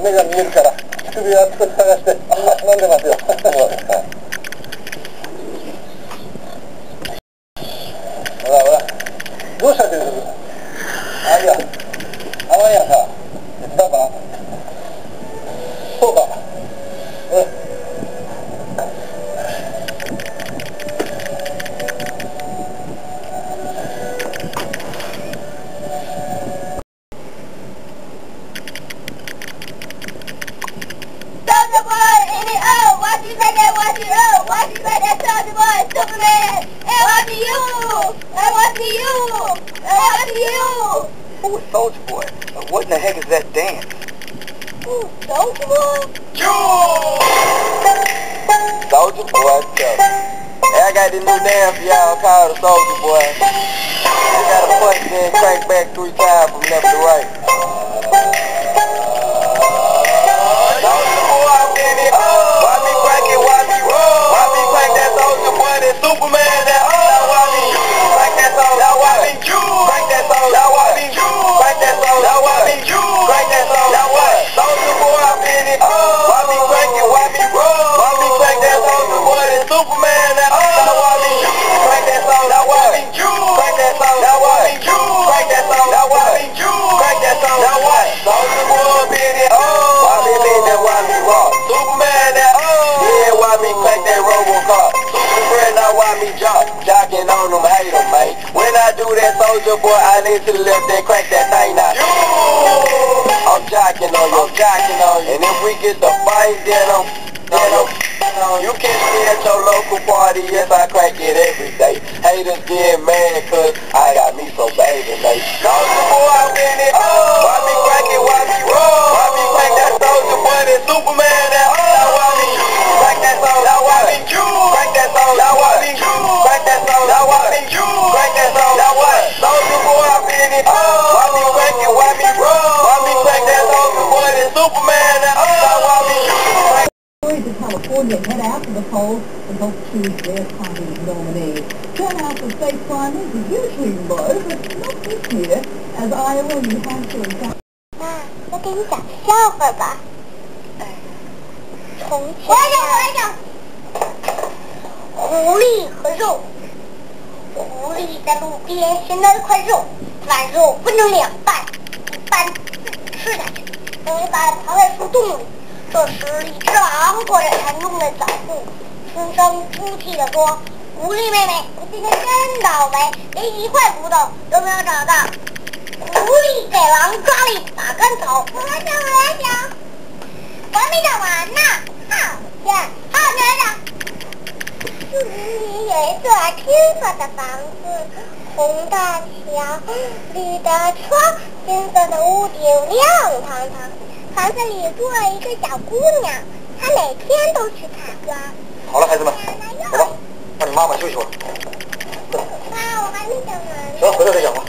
目が見えるから、首をあちこち探して、飲んでますよ。そうですか。ほらほら、どうしたってあいや、あわやさ、watch you say that, watch you O, watch you say that, Soulja Boy, Superman, and watch you, and watch you, and watch you. Who is Soulja Boy? What in the heck is that dance? Ooh, Soulja Boy? Soulja Boy, tough. Hey, I got this new dance for y'all called the Soulja Boy. You gotta punch then crank back three times from left to right. Me jock? Jocking on them, hate 'em, man. When I do that Soulja Boy, I need to left that crack that thing out. I'm jocking on you, I'm jocking on you. And if we get the fight, then I'm, then I'm, you can see at your local party, yes, I crack it every day. Haters get mad cause I got me some baby, they Soulja boy, I'm in it. Oh! Why California and head out to the polls and hope to choose their party's nominee. Turnout for state primaries is usually low, but not this year, as Iowa, New Hampshire, and South 妈，我给你讲笑话吧。从前，我来讲，我来讲。狐狸和肉，狐狸在路边捡到一块肉，把肉分成两半，一半吃下去，另一半藏在树洞里。 这时，一只狼过来，沉重的脚步，出声出气的说：“狐狸妹妹，你今天真倒霉，连一块骨头都没有找到。”狐狸给狼抓了一把干草，我来讲，我来讲，我还没讲完呢。好，讲，好，你来讲。树林里有一座金色的房子，红的墙，绿的窗，金色的屋顶亮堂堂。房子里住了一个小姑娘，她每天都去采花。好了，孩子们，走吧，让你妈妈休息会儿。妈，我还没讲完。行，回头再讲吧。